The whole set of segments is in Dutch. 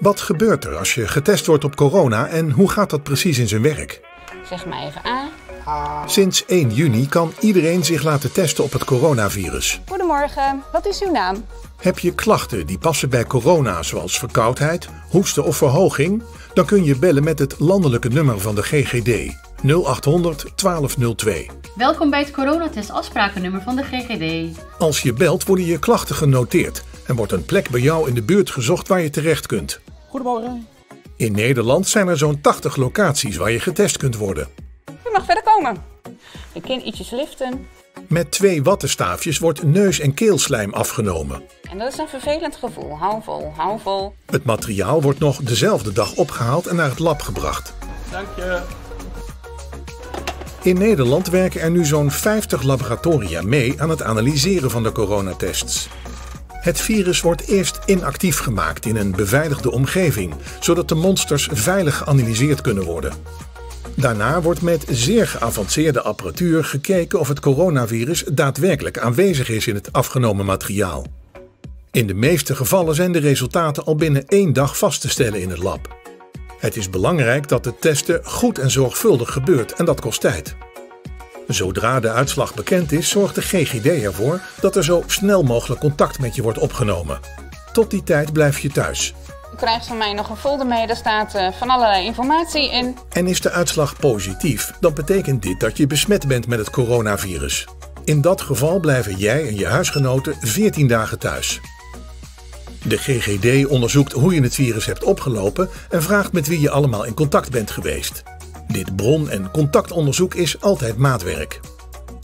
Wat gebeurt er als je getest wordt op corona en hoe gaat dat precies in zijn werk? Zeg maar even A. Sinds 1 juni kan iedereen zich laten testen op het coronavirus. Goedemorgen, wat is uw naam? Heb je klachten die passen bij corona, zoals verkoudheid, hoesten of verhoging? Dan kun je bellen met het landelijke nummer van de GGD 0800 1202. Welkom bij het coronatest afsprakennummer van de GGD. Als je belt worden je klachten genoteerd en wordt een plek bij jou in de buurt gezocht waar je terecht kunt. Goedemorgen. In Nederland zijn er zo'n 80 locaties waar je getest kunt worden. U mag verder komen. Je kind ietsjes liften. Met twee wattenstaafjes wordt neus- en keelslijm afgenomen. En dat is een vervelend gevoel. Hou vol, hou vol. Het materiaal wordt nog dezelfde dag opgehaald en naar het lab gebracht. Dank je. In Nederland werken er nu zo'n 50 laboratoria mee aan het analyseren van de coronatests. Het virus wordt eerst inactief gemaakt in een beveiligde omgeving, zodat de monsters veilig geanalyseerd kunnen worden. Daarna wordt met zeer geavanceerde apparatuur gekeken of het coronavirus daadwerkelijk aanwezig is in het afgenomen materiaal. In de meeste gevallen zijn de resultaten al binnen één dag vast te stellen in het lab. Het is belangrijk dat het testen goed en zorgvuldig gebeurt en dat kost tijd. Zodra de uitslag bekend is, zorgt de GGD ervoor dat er zo snel mogelijk contact met je wordt opgenomen. Tot die tijd blijf je thuis. U krijgt van mij nog een folder mee, daar staat eh, van allerlei informatie in. En is de uitslag positief, dan betekent dit dat je besmet bent met het coronavirus. In dat geval blijven jij en je huisgenoten 14 dagen thuis. De GGD onderzoekt hoe je het virus hebt opgelopen en vraagt met wie je allemaal in contact bent geweest. Dit bron- en contactonderzoek is altijd maatwerk.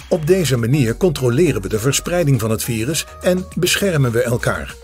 Op deze manier controleren we de verspreiding van het virus en beschermen we elkaar.